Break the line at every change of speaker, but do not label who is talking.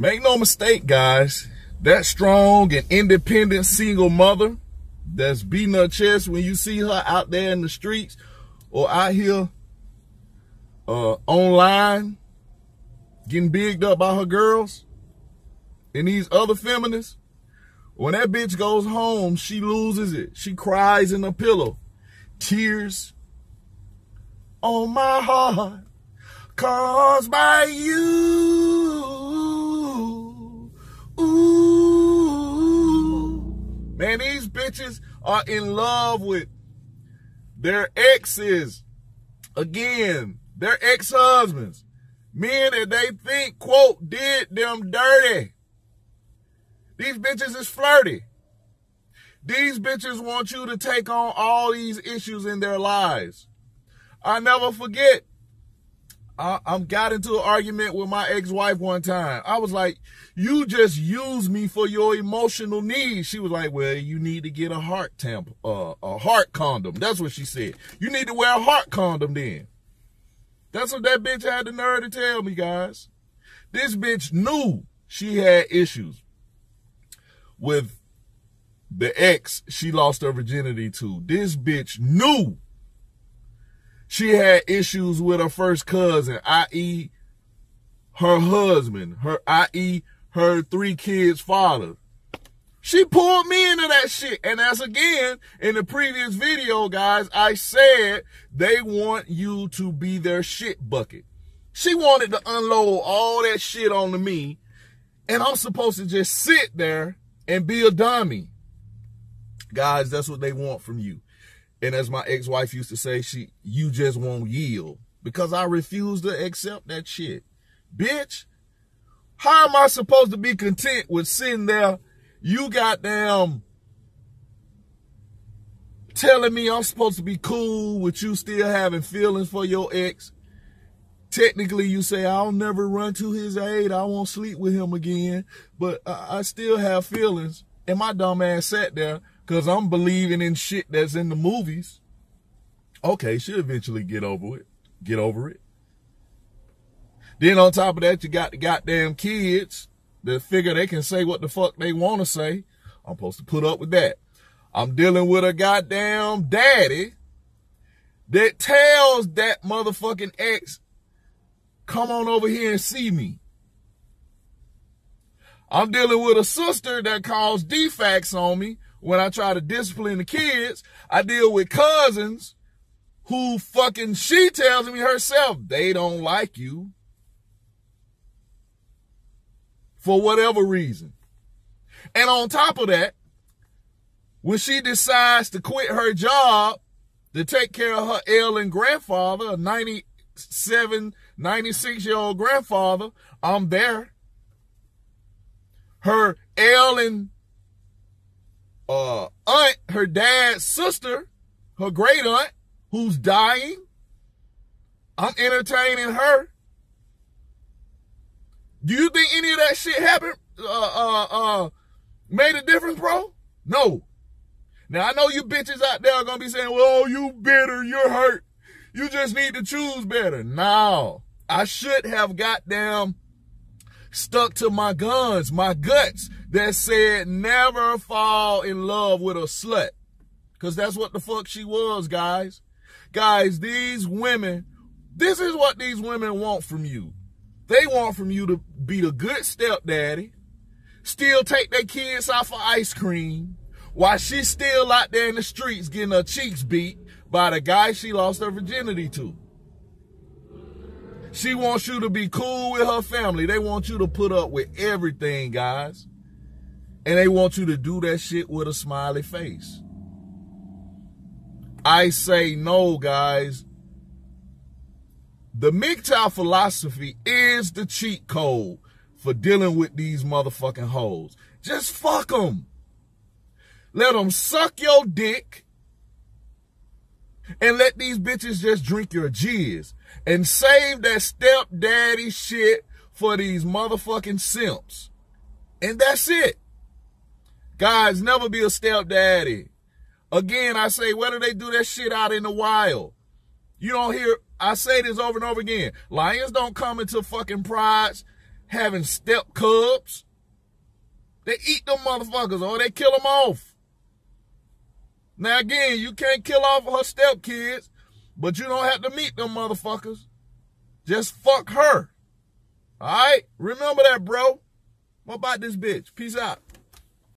Make no mistake, guys. That strong and independent single mother that's beating her chest when you see her out there in the streets or out here uh, online getting bigged up by her girls and these other feminists, when that bitch goes home, she loses it. She cries in a pillow. Tears on my heart caused by you. Bitches are in love with their exes. Again, their ex-husbands. Men that they think, quote, did them dirty. These bitches is flirty. These bitches want you to take on all these issues in their lives. I never forget. I, I got into an argument with my ex-wife one time. I was like, you just use me for your emotional needs. She was like, well, you need to get a heart tamp, uh, a heart condom. That's what she said. You need to wear a heart condom then. That's what that bitch had the nerve to tell me, guys. This bitch knew she had issues with the ex she lost her virginity to. This bitch knew she had issues with her first cousin, i.e. her husband, her i.e. her three kids' father. She pulled me into that shit. And as again, in the previous video, guys, I said they want you to be their shit bucket. She wanted to unload all that shit onto me. And I'm supposed to just sit there and be a dummy. Guys, that's what they want from you. And as my ex-wife used to say, she you just won't yield because I refuse to accept that shit. Bitch, how am I supposed to be content with sitting there you goddamn telling me I'm supposed to be cool with you still having feelings for your ex? technically you say I'll never run to his aid. I won't sleep with him again. But I, I still have feelings. And my dumb ass sat there because I'm believing in shit that's in the movies. Okay, should eventually get over it. Get over it. Then on top of that, you got the goddamn kids that figure they can say what the fuck they want to say. I'm supposed to put up with that. I'm dealing with a goddamn daddy that tells that motherfucking ex Come on over here and see me. I'm dealing with a sister that calls defects on me when I try to discipline the kids. I deal with cousins who fucking, she tells me herself, they don't like you. For whatever reason. And on top of that, when she decides to quit her job to take care of her ailing grandfather, a 97 96 year old grandfather, I'm there. Her ailing uh, aunt, her dad's sister, her great aunt, who's dying, I'm entertaining her. Do you think any of that shit happened, uh, uh, uh, made a difference, bro? No. Now I know you bitches out there are gonna be saying, well, you bitter, you're hurt. You just need to choose better. No. I should have got goddamn stuck to my guns, my guts that said never fall in love with a slut. Cause that's what the fuck she was, guys. Guys, these women, this is what these women want from you. They want from you to be the good stepdaddy, still take their kids out for ice cream, while she's still out there in the streets getting her cheeks beat by the guy she lost her virginity to. She wants you to be cool with her family. They want you to put up with everything, guys. And they want you to do that shit with a smiley face. I say no, guys. The MGTOW philosophy is the cheat code for dealing with these motherfucking hoes. Just fuck them. Let them suck your dick and let these bitches just drink your jizz and save that stepdaddy shit for these motherfucking simps. And that's it. Guys, never be a stepdaddy. Again, I say, whether they do that shit out in the wild. You don't hear, I say this over and over again. Lions don't come into fucking prides having step cubs. They eat them motherfuckers or they kill them off. Now again, you can't kill off her stepkids, but you don't have to meet them motherfuckers. Just fuck her. All right? Remember that, bro. What about this bitch? Peace out.